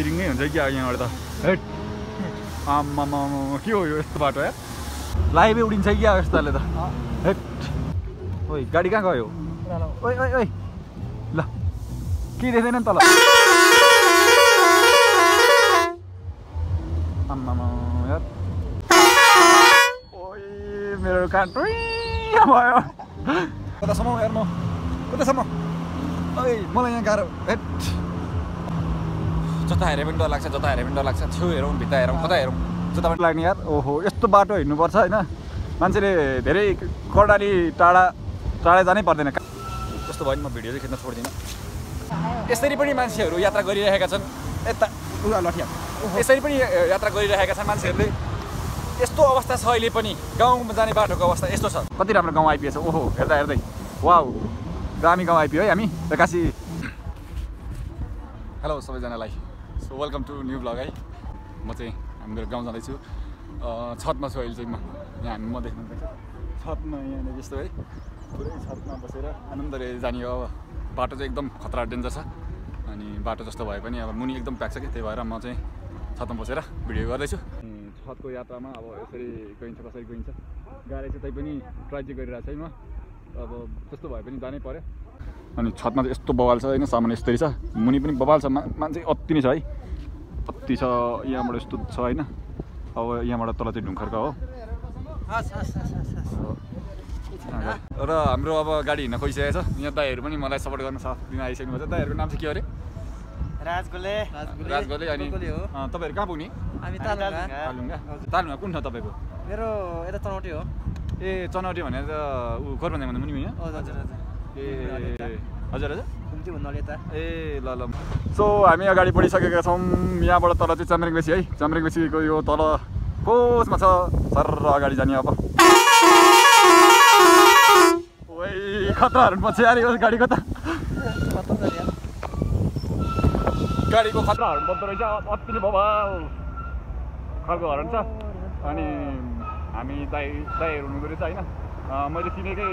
तिरिङ्गै हुन्छ कि अब यहाँबाट त हेट आम्मामा के हो यो यस्तो बाटो यार लाइभै उडिन्छ कि अब यस्तोले त हेट ओइ गाडी कहाँ गयो ओइ ओइ ओइ ल के देख्दैन नि तल आम्मामा यार ओइ मेरो कान टुइँ भयो कतासम्म यार म कतासम्म ओइ मलाई यहाँ गाह्रो हेट जता हेरे पनि डर लाग्छ जता हेरे पनि डर लाग्छ छेउ हेरौँ भित्ता हेरौँ कता हेरौँ जता पनि लाग्ने यार ओहो यस्तो बाटो हिँड्नुपर्छ होइन मान्छेले धेरै कर्णाली टाढा टाढा जानै पर्दैन जस्तो भयो नि म भिडियो चाहिँ खिच्न छोड्दिनँ यसरी पनि मान्छेहरू यात्रा गरिरहेका छन् यता लठिया यसरी पनि यात्रा गरिरहेका छन् मान्छेहरूले यस्तो अवस्था छ अहिले पनि गाउँमा जाने बाटोको अवस्था यस्तो छ कति राम्रो गाउँ आइपुगेछ ओहो हेर्दा हेर्दै वाउ दामी गाउँ आइपुग्यो है हामी प्रकाशी हेलो सबैजनालाई so welcome to new blog है। म चाहिँ हामी मेरो गाउँ जाँदैछु। छतमा छु अहिले चाहिँ म। यहाँ हामी म देख्नुहुन्छ छतमा यहाँनिर यस्तो है। पुरै छतमा बसेर आनन्दले जाने हो। अब बाटो चाहिँ एकदम खतरा डेन्जर छ। अनि बाटो जस्तो भए पनि अब मुनि एकदम प्याक छ कि। त्यही भएर म चाहिँ छतमा बसेर भिडियो गर्दैछु। छतको यात्रामा अब यसरी गइन्छ कसरी गइन्छ। गाडी चाहिँ तै पनि ट्राई चाहिँ गरिरहेको छ है म। अब जस्तो भए पनि जानै पऱ्यो अनि छतमा चाहिँ यस्तो बवाल छ होइन सामान यस्तै छ। मुनि पनि बवाल छ। मा मान्छे अत्ति नै छ है। अत्ति छ यहाँबाट यस्तो छ होइन। अब यहाँबाट तल चाहिँ ढुङ्खरका हो। र हाम्रो अब गाडी हिँड्न खोइसकेको छ। यहाँ दाईहरू पनि मलाई सपोर्ट गर्न साथ दिन आइसक्नु भएको छ। दाईहरूको नाम चाहिँ के हो अरे? राजगोले। राजगोले अनि तपाईँहरू कहाँ पुग्ने? हामी तालुङ्गा तालुङ्गा कुन ठाउँ तपाईँको? मेरो यता चनौटी हो। ए चनौटी भनेर ऊ खोरबन्दा भन्दा मुनि यहाँ? हजुर हजुर। ए हजुर हजुर ए ल ल सो हामी अगाडि बढिसकेका छौँ यहाँबाट तल चाहिँ चाम्रेक बेसी है चाम्रेक बेसीको यो तल कोसमा छ सर अगाडि जाने अब ओइ खतराहरू पछि यार यो गाडीको त गाडीको खतराहरू बढ्दो रहेछ अति नै बबाल खालको हरन छ अनि हामी दाइ दाईहरू हुनुहुँदो रहेछ होइन मैले चिनेकै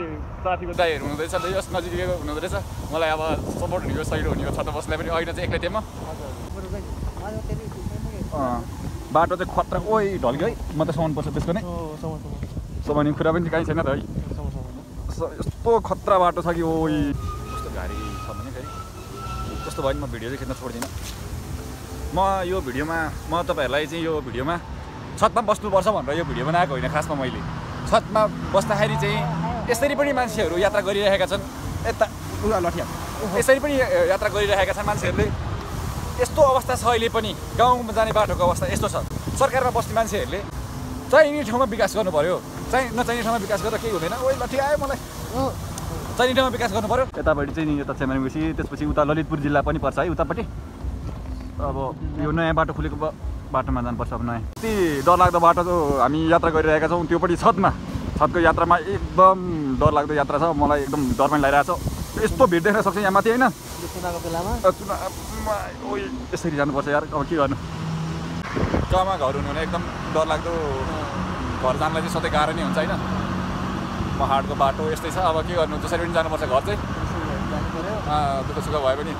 साथीको दाईहरू हुनुहुँदो रहेछ यस नजिकैको हुनुहुँदो रहेछ मलाई अब सपोर्ट हुनेको सहिलो हुनेको छ त बसलाई पनि अहिले चाहिँ एक्लै थिएँ म। बाटो चाहिँ खतरा ओइ ढल्क्यो है। म त सामान पर्छ त्यसको नै। सामान कुरा पनि कहीँ छैन त है। यस्तो खतरा बाटो छ कि ओइ। कस्तो गाडी छ भने फेरि। कस्तो भयो नि म भिडियो चाहिँ खिच्न छोड्दिनँ। म यो भिडियोमा म तपाईँहरूलाई चाहिँ यो भिडियोमा छतमा बस्नुपर्छ भनेर यो भिडियो बनाएको होइन खासमा मैले। छतमा बस्दाखेरि चाहिँ यसरी पनि मान्छेहरू यात्रा गरिरहेका छन्। यता उता लठिया यसरी पनि यात्रा गरिरहेका छन् मान्छेहरूले। यस्तो अवस्था छ अहिले पनि गाउँमा जाने बाटोको अवस्था यस्तो छ। सरकारमा बस्ने मान्छेहरूले चाहिने ठाउँमा विकास गर्नु पऱ्यो चाहिँ नचाहिने ठाउँमा विकास गरेर केही हुँदैन। ओइ लठी आयो मलाई। चाहिने ठाउँमा विकास गर्नु पऱ्यो यतापट्टि चाहिँ नि यता चेमारेपछि त्यसपछि उता ललितपुर जिल्ला पनि पर्छ है उतापट्टि। अब यो नयाँ बाटो खुलेको बाटोमा जानुपर्छ अब नयाँ यति डरलाग्दो बाटो जो हामी यात्रा गरिरहेका छौँ त्यो पनि छतमा छतको यात्रामा एकदम डरलाग्दो यात्रा छ। मलाई एकदम डर पनि लागिरहेको छ। यस्तो भिड देख्न सक्छ यहाँ माथि होइन? यसरी जानुपर्छ यार। अब के गर्नु? गाउँमा घर हुनु भने एकदम डरलाग्दो घर जानलाई चाहिँ सधैँ गाह्रो नै हुन्छ होइन? पहाडको बाटो यस्तै छ। अब के गर्नु? जसरी पनि जानुपर्छ घर चाहिँ। दुःख सुख भए पनि।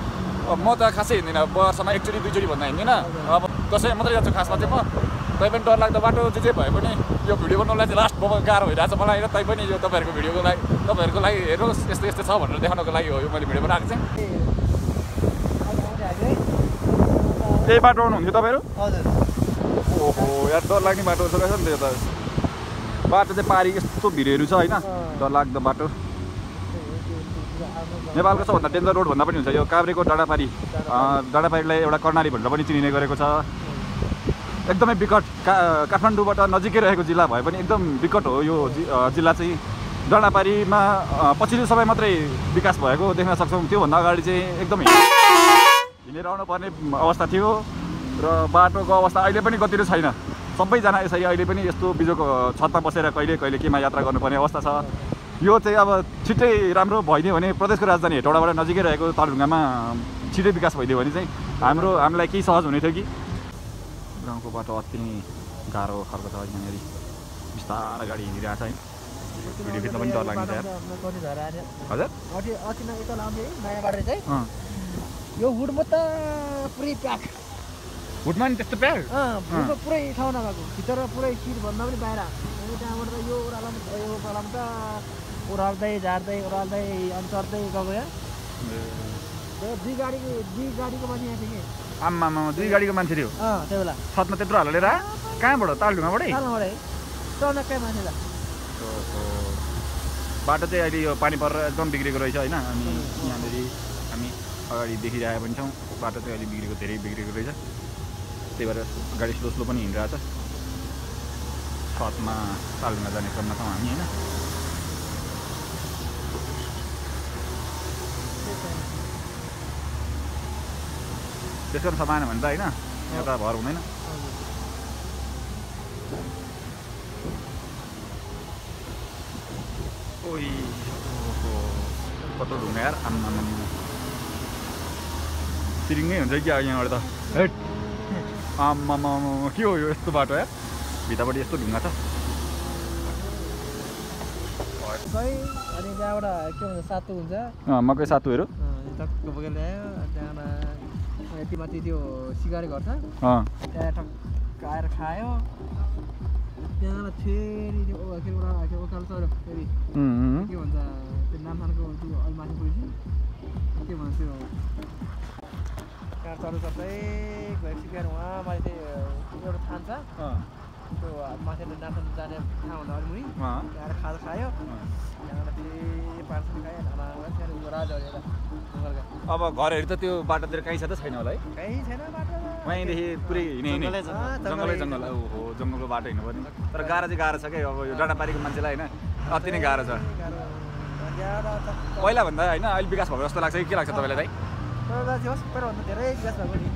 अब म त खासै हिँड्दिनँ। वर्षमा एकचोटि दुईचोटि भन्दा हिँड्दिनँ। अब दसैँ मात्रै जान्छु खासमा चाहिँ म। तै पनि डरलाग्दो बाटो जे जे भए पनि यो भिडियो बनाउनलाई चाहिँ लास्ट अब गाह्रो भइरहेको छ मलाई तै पनि यो तपाईँहरूको भिडियोको लागि तपाईँहरूको लागि हेर्नुहोस् यस्तो यस्तो छ भनेर देखाउनको लागि हो यो मैले भिडियो बनाएको चाहिँ। यही बाटो आउनुहुन्थ्यो तपाईँहरू? हजुर। ओहो यार डर लाग्ने बाटो रहेछ नि त यो त। बाटो चाहिँ पारी यस्तो भिडहरू छ होइन। डरलाग्दो बाटो। नेपालको सबभन्दा डेन्जर रोड भन्दा पनि हुन्छ। यो काभ्रेको डाँडापारी डाँडापारीलाई एउटा कर्णाली भनेर पनि चिनिने गरेको छ। एकदमै विकट का काठमाडौँबाट नजिकै रहेको जिल्ला भए पनि एकदम विकट हो यो जिल्ला चाहिँ। डाँडापारीमा पछिल्लो समय मात्रै विकास भएको देख्न सक्छौँ। त्योभन्दा अगाडि चाहिँ एकदमै हिँडेर आउनु पर्ने अवस्था थियो र बाटोको अवस्था अहिले पनि गतिलो छैन। सबैजना यसरी अहिले पनि यस्तो बिजोको छतमा बसेर कहिले कहिले केमा यात्रा गर्नुपर्ने अवस्था छ। यो चाहिँ अब छिट्टै राम्रो भइदियो भने प्रदेशको राजधानी हेटौँडाबाट नजिकै रहेको तालढुङ्गामा छिटै विकास भइदियो भने चाहिँ हाम्रो हामीलाई केही सहज हुने थियो कि? गाउँको बाटो अति नै गाह्रो खालको छ यहाँनिर। बिस्तारो गाडी हिँडिरहेको छ है। भिडियो खिच्न पनि डर लाग्ने हजुर? यो हुडमा त पुरै प्याक। भुटमा नि त्यस्तो प्याक? पुरै ठाउँ नभएको। भित्र पुरै सिट भन्दा पनि बाहिर। त्यहाँबाट त यो ओह्रालो पनि भयो ओह्रालो त ओह्राल्दै झार्दै ओह्राल्दै अनि चढ्दै गएको यहाँ त्यो दुई गाडीको दुई गाडीको मान्छे यहाँ थियो कि? आम्मामा दुई गाडीको मान्छे थियो? अँ त्यो बेला छतमा त्यत्रो हालेर? कहाँबाट? तालढुङ्गाबाटै है टनक्कै मान्छे त। बाटो चाहिँ अहिले यो पानी परेर एकदम बिग्रेको रहेछ होइन? अनि यहाँनिर हामी अगाडि देखिरहेको पनि छौँ। बाटो चाहिँ अहिले बिग्रेको धेरै बिग्रेको रहेछ। त्यही भएर गाडी स्लो स्लो पनि हिँडिरहेछ। छतमा तालढुङ्गा जाने क्रममा छौँ हामी होइन त्यसको पनि समान भने त होइन एउटा भर हुँदैन ओइ कत्रो ढुङ्गा यार आम्मा सिरिङ्गै हुन्छ कि यहाँबाट त हेट आम्मामा के हो यो यस्तो बाटो यार भित्रपट्टि यस्तो ढुङ्गा छ। अनि त्यहाँबाट के भन्छ सातु हुन्छ। मकै सातुहरू। टक्क बोकेर ल्यायो त्यहाँबाट यति माथि त्यो सिकारी घर छ। त्यहाँ टक्क आएर खायो। त्यहाँबाट फेरि त्यो के चढ्यो फेरि। भन्छ त्यो नामथानको त्यो अलि माथि पुगेपछि। के भन्छ त्यो? कहाँ चढ्नु चढ्दै गएपछि बिहान उहाँ त्यो एउटा थान छ। त्यो माथि नाथन जाने खाजा खायो अँ। त्यहाँबाट फेरि पार्सल खायो खाना त्यहाँदेखि उँभो राजा यता जङ्गलका अब घरहरू त त्यो बाटोतिर कहीँ छ त छैन होला है कहीँ छैन बाटो पुरै हिँडे हिँडे जङ्गलै ओहो जङ्गलको बाटो हिँड्नुपर्ने तर गाह्रो चाहिँ गाह्रो छ क्या अब यो डाँडापारीको मान्छेलाई होइन अति नै गाह्रो छ त- पहिलाभन्दा होइन अहिले विकास भएको जस्तो लाग्छ कि के लाग्छ तपाईँलाई पहिला चाहिँ पहिलाभन्दा धेरै विकास भएको नि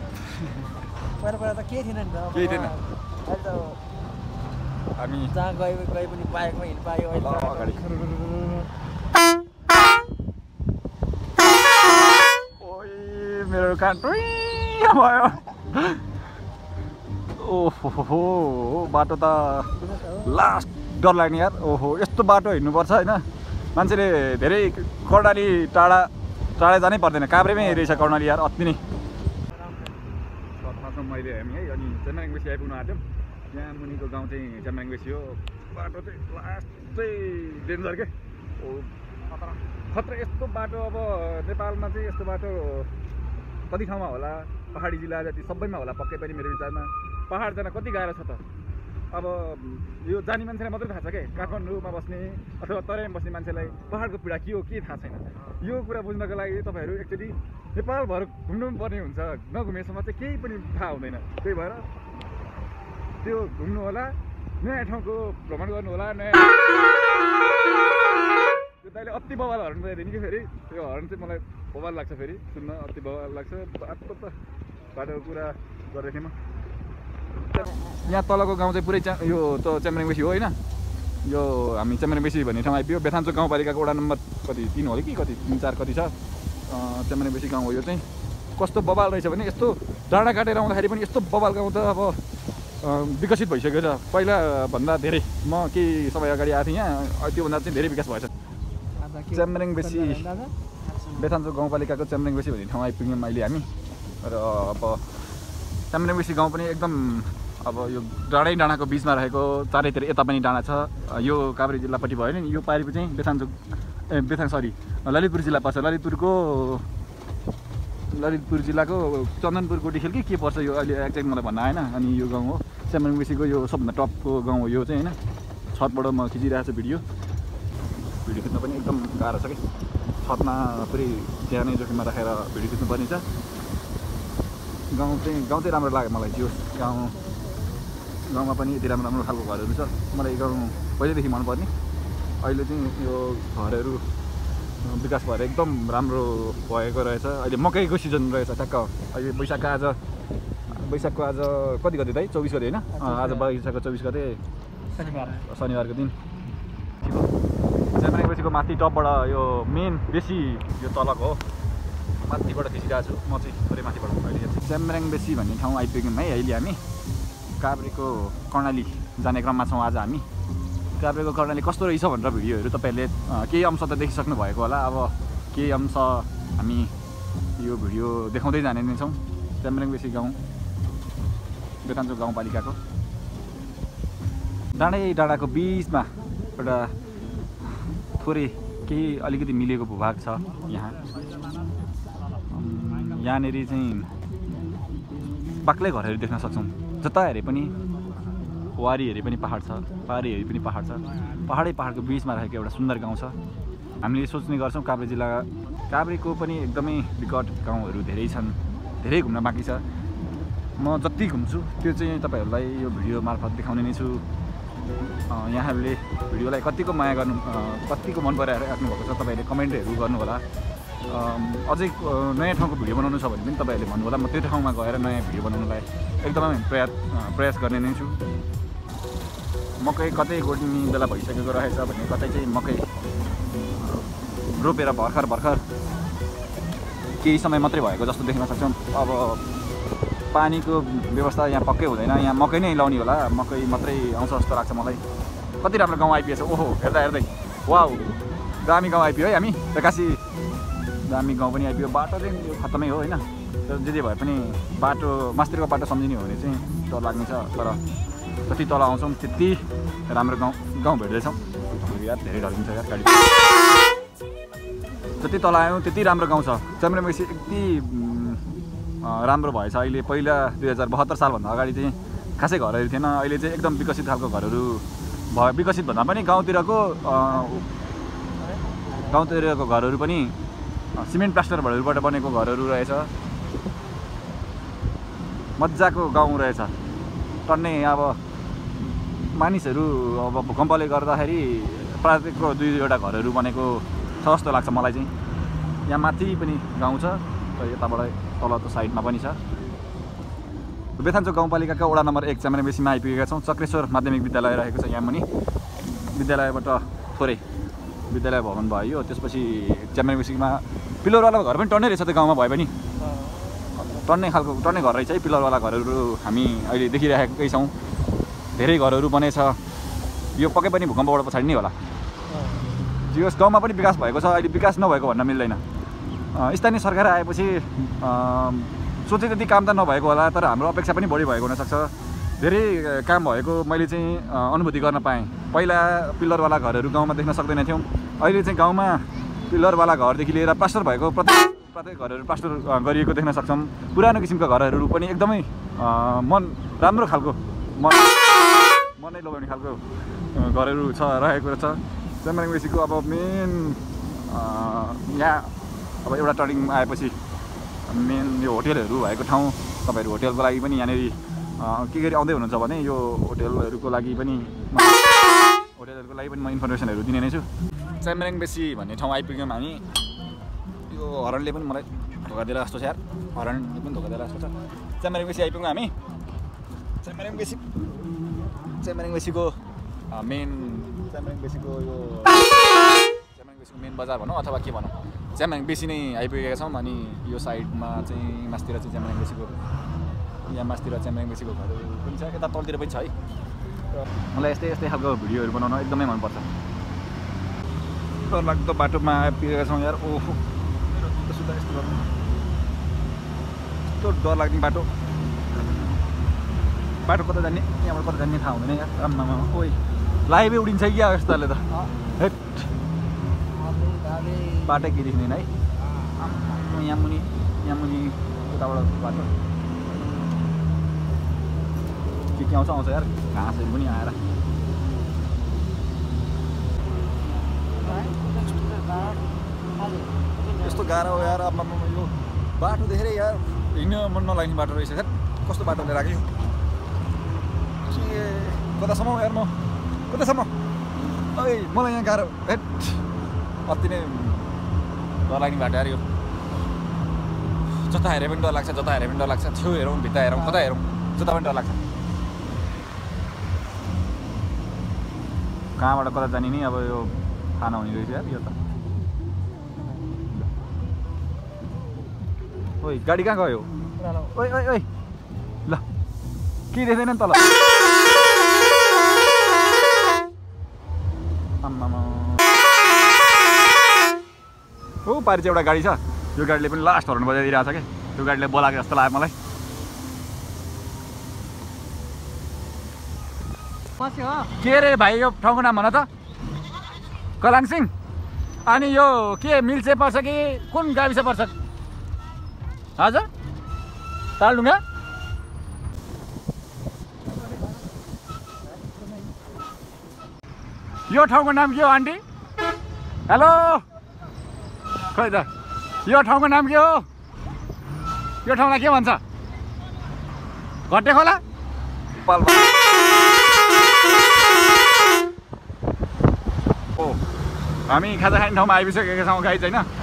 पहिला पहिला त केही थिएन नि त केही थिएन। हामी जहाँ गए गए पनि बाइकमा हिँड्नु पायो अगाडि। ओइ मेरो कान टुइँ भयो। ओहो बाटो त लास्ट डर लाग्ने यार। ओहो यस्तो बाटो हिँड्नुपर्छ होइन। मान्छेले धेरै कर्णाली टाढा टाढा जानै पर्दैन। काभ्रेमै रहेछ कर्णाली यार अति नै। मैले हामी है अनि बेसी आइपुग्नु आँट्यौँ। यहाँ मुनिको गाउँ चाहिँ चेम्राङ बेसी हो बाटो चाहिँ लास्ट चाहिँ डेन्जर के? ओ खतरा। खतरा यस्तो बाटो अब नेपालमा चाहिँ यस्तो बाटो कति ठाउँमा होला? पहाडी जिल्ला जति सबैमा होला पक्कै पनि मेरो विचारमा। पहाड जान कति गाह्रो छ त? अब यो जाने मान्छेलाई मात्रै थाहा छ क्या काठमाडौँमा बस्ने अथवा तराईमा बस्ने मान्छेलाई पहाडको पीडा के हो के थाहा छैन। यो कुरा बुझ्नको लागि तपाईँहरू एकचोटि नेपालभर घुम्नु पनि पर्ने हुन्छ नघुमेसम्म चाहिँ केही पनि थाहा हुँदैन। त्यही भएर त्यो घुम्नु होला नयाँ ठाउँको भ्रमण गर्नु होला नयाँ त्यो दाइले अति बवाल हर्न बजाइदिने कि फेरि त्यो हर्न चाहिँ मलाई बवाल लाग्छ फेरि सुन्न अति बवाल लाग्छ। बाटोको कुरा गर्दै थिएँ यहाँ तलको गाउँ चाहिँ पुरै यो त च्याम्राङ बेसी हो होइन? यो हामी च्याम्राङ बेसी भन्ने ठाउँ आइपुग्यो। बेथान्चोक गाउँपालिकाको वडा नम्बर कति तिन हो कि कति? तिन चार कति छ? अँ, च्याम्राङ बेसी गाउँ हो यो चाहिँ। कस्तो बबाल रहेछ भने यस्तो डाँडा काटेर आउँदाखेरि पनि यस्तो बबाल गाउँ त अब विकसित भइसकेको छ। पहिला भन्दा धेरै। म केही समय अगाडि आएको थिएँ यहाँ त्योभन्दा चाहिँ धेरै विकास भएछ। च्याम्राङ बेसी। दादा? बेथान्चोक गाउँपालिकाको च्याम्राङ बेसी भन्ने ठाउँ आइपुग्यौँ अहिले हामी। र अब च्याम्राङ बेसी गाउँ पनि एकदम अब यो डाँडै डाँडाको बिचमा रहेको चारैतिर यता पनि डाँडा छ। यो काभ्रे जिल्लापट्टि भयो नि यो पारिको चाहिँ बेथान्चोक ए बेथाङ सरी ललितपुर जिल्ला पर्छ। ललितपुरको ललितपुर जिल्लाको चन्दनपुरको डिखेल कि के पर्छ यो अहिले एक्ज्याक्ट मलाई भन्न आएन। अनि यो गाउँ हो। च्याम्राङ बेसीको यो सबभन्दा टपको गाउँ हो यो चाहिँ होइन? छतबाट म खिचिरहेको छु भिडियो। भिडियो खिच्न पनि एकदम गाह्रो छ कि? छतमा पुरै ज्यानै जोखिममा राखेर भिडियो खिच्नुपर्ने छ गाउँ चाहिँ गाउँ चाहिँ राम्रो लाग्यो मलाई त्यो गाउँ। गाउँमा पनि यति राम्रो राम्रो खालको घरहरू छ। मलाई गाउँ पहिल्यैदेखि मनपर्ने। अहिले चाहिँ यो घरहरू विकास भएर एकदम राम्रो भएको रहेछ। अहिले मकैको सिजन रहेछ ठ्याक्क। अहिले वैशाखको आज। वैशाखको आज कति गते दाइ? चौबिस गते होइन? आज वैशाखको चौबिस गते। शनिबार। शनिबारको दिन। च्याम्राङ बेसीको माथि टपबाट यो मेन बेसी यो तलको हो। माथिबाट खिचिरहेको छु। म चाहिँ थोरै माथिबाट अहिले च्याम्राङ बेसी भन्ने ठाउँ आइपुग्यौँ है अहिले हामी। काभ्रेको कर्णाली जाने क्रममा छौँ आज हामी। काभ्रेको कर्णाली कस्तो रहेछ भनेर भिडियोहरू तपाईँहरूले केही अंश त देखिसक्नु भएको होला। अब केही अंश हामी यो भिडियो देखाउँदै जाने नै छौँ। च्याम्राङ बेसी गाउँ। बेथान्चोक गाउँपालिकाको। डाँडै डाँडाको बिचमा एउटा थोरै केही अलिकति मिलेको भूभाग छ यहाँ। यहाँनिर चाहिँ बाक्लै घरहरू देख्न सक्छौँ। जता हेरे पनि वारी हेरे पनि पाहाड छ पारी हेरे पनि पाहाड छ। पाहाडै पाहाडको बिचमा रहेको एउटा सुन्दर गाउँ छ। हामीले सोच्ने गर्छौँ काभ्रे जिल्ला काभ्रेको पनि एकदमै विकट गाउँहरू धेरै छन् धेरै घुम्न बाँकी छ। म जति घुम्छु त्यो चाहिँ तपाईँहरूलाई यो भिडियो मार्फत देखाउने नै छु। यहाँहरूले भिडियोलाई कतिको माया गर्नु कतिको मन पराइराख्नु भएको छ तपाईँहरूले कमेन्टहरू गर्नु होला अम्, अझै नयाँ ठाउँको भिडियो बनाउनु छ भने पनि तपाईँहरूले भन्नु होला म त्यो ठाउँमा गएर नयाँ भिडियो बनाउनुलाई एकदमै प्रयास प्रयास गर्ने नै छु। मकै कतै गोड्ने बेला भइसकेको रहेछ भने कतै चाहिँ मकै रोपेर भर्खर भर्खर केही समय मात्रै भएको जस्तो देख्न सक्छौँ। अब पानीको व्यवस्था यहाँ पक्कै हुँदैन। यहाँ मकै नै लाउने होला। मकै मात्रै आउँछ जस्तो लाग्छ मलाई। कति राम्रो गाउँ आइपिएछ ओहो हेर्दा हेर्दै। वाउ! दामी गाउँ आइपियो है हामी। प्रकाशी दामी गाउँ पनि आइपियो बाटो चाहिँ यो खत्तमै हो होइन। तर जे जे भए पनि बाटो मास्तिरको बाटो सम्झिने हो भने चाहिँ डर लाग्ने छ तर जति तल आउँछौँ त्यति राम्रो गाउँ गाउँ भेट्दैछौँ। यार धेरै ढल्किन्छ यार गाडी। जति तल आयौँ त्यति राम्रो गाउँ छ। च्याम्रेमेसी यति राम्रो भएछ। अहिले पहिला दुई हजार बहत्तर सालभन्दा अगाडि चाहिँ खासै घरहरू थिएन। अहिले चाहिँ एकदम विकसित खालको घरहरू भयो। विकसित भन्दा पनि गाउँतिरको गाउँतिरको घरहरू पनि सिमेन्ट प्लास्टरहरूबाट बनेको घरहरू रहेछ। मजाको गाउँ रहेछ। टन्नै अब मानिसहरू अब भूकम्पले गर्दाखेरि प्राकृतिकको दुईवटा घरहरू बनेको छ जस्तो लाग्छ मलाई चाहिँ। यहाँ माथि पनि गाउँ छ र यताबाट तलको साइडमा पनि छ। बेथान्चोक गाउँपालिकाका वडा नम्बर एक च्याम्रे बेसीमा आइपुगेका छौँ। चक्रेश्वर माध्यमिक विद्यालय रहेको छ यहाँ मुनि। विद्यालयबाट थोरै विद्यालय भवन भयो। त्यसपछि च्याम्रे बेसीमा पिल्लरवाला घर पनि टन्नै रहेछ त्यो गाउँमा भए पनि। टन्नै खालको टन्नै घर रहेछ है पिलरवाला घरहरू हामी अहिले देखिरहेकै छौँ। धेरै घरहरू बनेछ। यो पक्कै पनि भूकम्पबाट पछाडि नै होला। जियोस् गाउँमा पनि विकास भएको छ। अहिले विकास नभएको भन्न मिल्दैन। स्थानीय सरकार आएपछि सोचे जति काम त नभएको होला तर हाम्रो अपेक्षा पनि बढी भएको हुनसक्छ। धेरै काम भएको मैले चाहिँ अनुभूति गर्न पाएँ। पहिला पिल्लरवाला घरहरू गाउँमा देख्न सक्दैन थियौँ अहिले चाहिँ गाउँमा पिल्लरवाला घरदेखि लिएर प्लास्टर भएको प्रत्येक प्रत्येक घरहरू प्लास्टर गरिएको देख्न सक्छौँ। पुरानो किसिमका घरहरू पनि एकदमै मन राम्रो खालको मन मनै लोभ्याउने खालको घरहरू छ रहेको छ। चेम्बरङबेसीको अब मेन यहाँ अब एउटा टर्निङ आएपछि मेन यो होटेलहरू भएको ठाउँ तपाईँहरू होटेलको लागि पनि यहाँनिर के गरी आउँदै हुनुहुन्छ भने यो होटेलहरूको लागि पनि होटेलहरूको लागि पनि म इन्फर्मेसनहरू दिने नै छु। च्याम्बेङ बेसी भन्ने ठाउँ आइपुग्यौँ हामी। यो हरणले पनि मलाई धोका दिएर जस्तो छ यार। हरणले पनि धोका दिएर जस्तो छ। च्याम्बेङ बेसी आइपुग्यौँ हामी। च्याम्बेङ बेसी च्याम्बेङ बेसीको मेन च्याम्बेङ बेसीको यो च्याम्बेङ बेसीको मेन बजार भनौँ अथवा के भनौँ? च्याम्बेङ बेसी नै आइपुगेका छौँ अनि यो साइडमा चाहिँ मासतिर चाहिँ च्याम्बेङ बेसीको यहाँ मासतिर च्याम्बेङ बेसीको घरहरू पनि छ। यता तलतिर पनि छ है। मलाई यस्तै यस्तै खालको भिडियोहरू बनाउन एकदमै मनपर्छ। लाग्दो बाटोमा आइपुगेका छौँ यार। ओहो। सुत्ता यस्तो गर्नु। यस्तो डर लाग्ने बाटो। बाटो कता जाने यहाँबाट कता जाने थाहा हुँदैन यार। आम्मामा। ओइ लाइभै उडिन्छ कि क्या यस्तोहरूले त? बाटै के देख्दैन है यहाँ मुनि यहाँ मुनि उताबाट बाटो। के के आउँछ आउँछ यार। घाँसहरू पनि आएर। यस्तो गाह्रो हो यार अब यो बाटो देखेर यार। हिँड्न मन नलाग्ने बाटो रहेछ यार। कस्तो बाटो लिएर आएको के कतासम्म यार म? कतासम्म? ओइ मलाई यहाँ गाह्रो हेट। अति नै डर लाग्ने बाटो यार यो जता हेरे पनि डर लाग्छ जता हेरे पनि डर लाग्छ छेउ हेरौँ भित्ता हेरौँ कता हेरौँ जता पनि डर लाग्छ। कहाँबाट कता जाने नि अब यो थाहा नहुने रहेछ यार यो त। ओइ गाडी कहाँ गयो? ओइ ओइ ओइ ल। के देख्दैन नि तल। आम्मामा। हो पारि चाहिँ एउटा गाडी छ. यो गाडीले पनि लास्ट हर्न बजाइदिइरहेको छ क्या त्यो गाडीले बोलाएको जस्तो लाग्यो मलाई. के रे भाइ यो ठाउँको नाम भन त। कलाङसिङ अनि यो के मिल्से पर्छ कि कुन गाविस पर्छ? हजुर? तालढुङ्गा? यो ठाउँको नाम के हो आन्टी? हेलो? खै त यो ठाउँको नाम के हो? यो ठाउँलाई के भन्छ? घट्टे खोला हामी खाजा खाने ठाउँमा आइपुगिसकेका छौँ गाई चाहिँ होइन?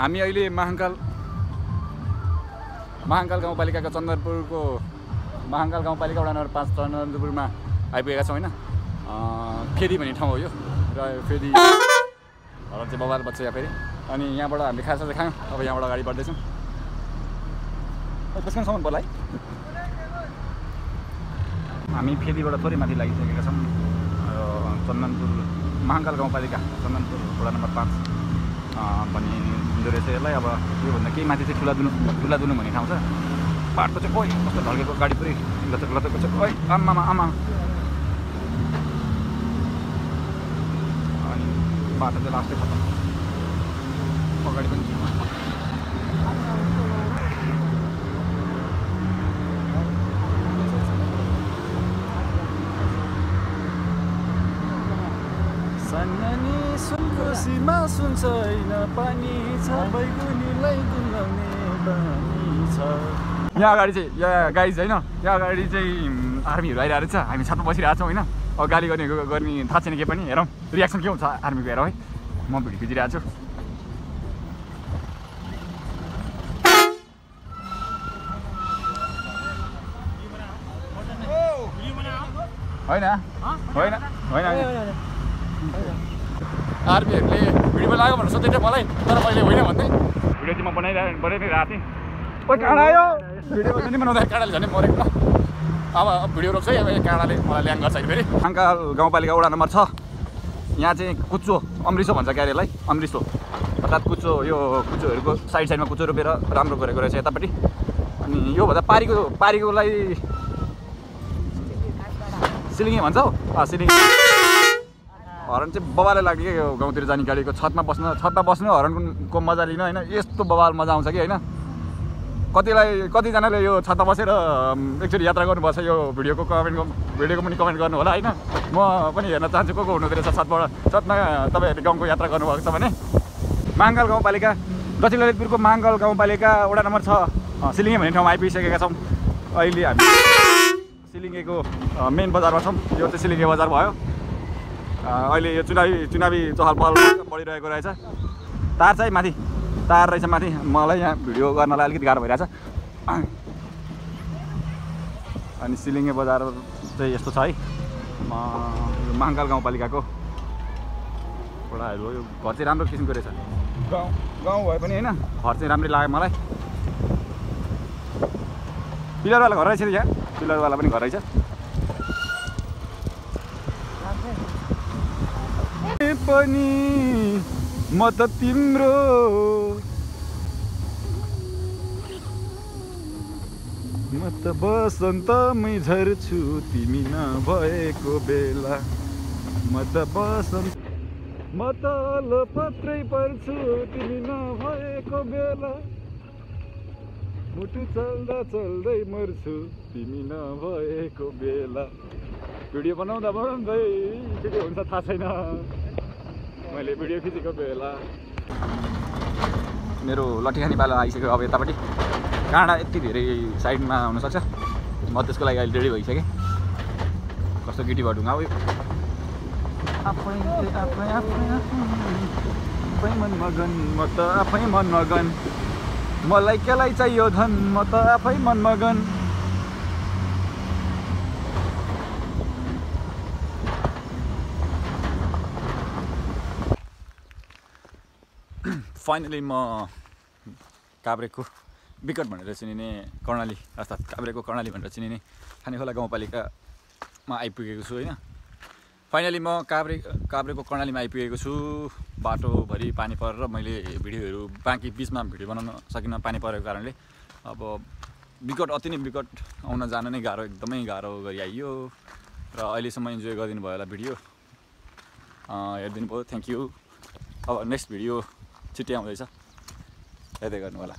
हामी अहिले महाङ्काल महाङ्काल गाउँपालिकाको चन्दनपुरको महाङ्काल गाउँपालिका वडा नम्बर पाँच चन्दनपुरमा आइपुगेका छौँ होइन। फेदी भन्ने ठाउँ हो यो। र फेदी हरण चाहिँ बबाल बच्छ यहाँ फेरि। अनि यहाँबाट हामीले खाजा चाहिँ खायौँ। अब यहाँबाट अगाडि बढ्दैछौँ। कसकोसम्म पर्ला है हामी फेदीबाट थोरै माथि लागिसकेका छौँ। र चन्दनपुर महाङ्काल गाउँपालिका चन्दनपुर वडा नम्बर पाँच। भन्ने हुँदो रहेछ यसलाई। अब योभन्दा केही माथि चाहिँ ठुला दुनु ठुला दुनु भन्ने ठाउँ छ। बाटो चाहिँ ओइ कस्तो ढल्केको गाडी पुरै लचक लचकको छ ओइ आमामा आमा अनि बाटो चाहिँ लास्टै खतम अगाडि पनि सन्नानी सुनको सीमा सुन छैन पानी छ। बैगुनीलाई गुनाउने बानी छ। यहाँ अगाडि चाहिँ यहाँ गाइज होइन यहाँ अगाडि चाहिँ आर्मीहरू आइरहेको छ हामी छापमा बसिरहेको छौँ होइन। अब गाली गर्ने गर्ने थाहा छैन के पनि। हेरौँ रियाक्सन के हुन्छ आर्मीको हेरौँ है। म भिडियो खिचिरहेको छु। होइन। होइन। होइन। होइन आर्मीहरूले भिडियोमा लाग्यो भनेर सोध्दै थियो मलाई तर मैले होइन भन्दै। भिडियो चाहिँ म बनाइरहे बनाइ नै रहेको थिएँ आयो भिडियो पनि बनाउँदा काँडाले झन् मरेको। अब अब भिडियो रोक्छ है अब काँडाले मलाई ल्याङ गर्छ अहिले फेरि। अङ्काल गाउँपालिका वडा नम्बर छ। यहाँ चाहिँ कुचो अमृसो भन्छ क्यारेलाई अमृसो। अर्थात् कुचो यो कुचोहरूको साइड साइडमा कुचो रोपेर राम्रो गरेको रहेछ यतापट्टि। अनि योभन्दा पारीको पारीकोलाई सिलिङे भन्छ सिलिङ हरन चाहिँ बबाले लाग्यो क्या गाउँतिर जाने गाडीको छतमा बस्न छतमा बस्नु हरनको मजा लिन होइन। यस्तो बबाल मजा आउँछ कि होइन? कतिलाई कतिजनाले यो छतमा बसेर एकचोटि यात्रा गर्नुपर्छ यो भिडियोको कमेन्टको भिडियोको पनि कमेन्ट गर्नु होला होइन। म पनि हेर्न चाहन्छु को को हुनुहुँदो रहेछ छतबाट छतमा तपाईँहरूले गाउँको यात्रा गर्नुभएको छ भने। माङ्गल गाउँपालिका दक्षिण ललितपुरको माङ्गल गाउँपालिका वडा नम्बर छ। अँ, सिलिङे भन्ने ठाउँमा आइपुगिसकेका छौँ। अहिले हामी सिलिङ्गेको मेन बजारमा छौँ। यो चाहिँ सिलिङ्गे बजार भयो। अहिले यो चुनावी चुनावी चहल पहल बढिरहेको रहेछ। तार चाहिँ माथि तार रहेछ माथि। मलाई यहाँ भिडियो गर्नलाई अलिकति गाह्रो भइरहेछ। अनि सिलिङ्गे बजार चाहिँ यस्तो छ है। यो महाङ्काल गाउँपालिकाको वडाहरू हो। यो घर चाहिँ राम्रो किसिमको रहेछ। गाउँ गाउँ भए पनि होइन? घर चाहिँ राम्रै लाग्यो मलाई। पिलरवाला घर रहेछ नि यहाँ। पिलरवाला पनि घर रहेछ। पनि म त तिम्रो। म त बसन्तमै झर्छु तिमी नभएको बेला। म त बसन्त म त लपत्रै पर्छु तिमी नभएको बेला। मुटु चल्दा चल्दै मर्छु तिमी नभएको बेला। भिडियो बनाउँदा बनाउँदै के हुन्छ थाहा छैन। मैले भिडियो खिचेको बेला। मेरो लट्ठीखानी पालो आइसक्यो। अब यतापट्टि काँडा यति धेरै साइडमा हुनसक्छ। म त्यसको लागि अहिले रेडी भइसकेँ। कस्तो गिटी भटुङ्गा हो यो आफैले आफै आफै आफै मन मगन म त आफै मन मगन। मलाई केलाई चाहियो धन म त आफै मन मगन। फाइनली म काभ्रेको विकट भनेर चिनिने कर्णाली अर्थात् काभ्रेको कर्णाली भनेर चिनिने खानेखोला गाउँपालिकामा आइपुगेको छु होइन? फाइनली म काभ्रे काभ्रेको कर्णालीमा आइपुगेको छु। बाटोभरि पानी परेर मैले भिडियोहरू बाँकी बिचमा भिडियो बनाउन सकिनँ पानी परेको कारणले। अब विकट अति नै विकट आउन जान नै गाह्रो एकदमै गाह्रो गरी आइयो र अहिलेसम्म इन्जोय गरिदिनु भयो होला भिडियो। हेरिदिनु भयो। थ्याङ्क यू अब नेक्स्ट भिडियो छिट्टै आउँदैछ गर्नु होला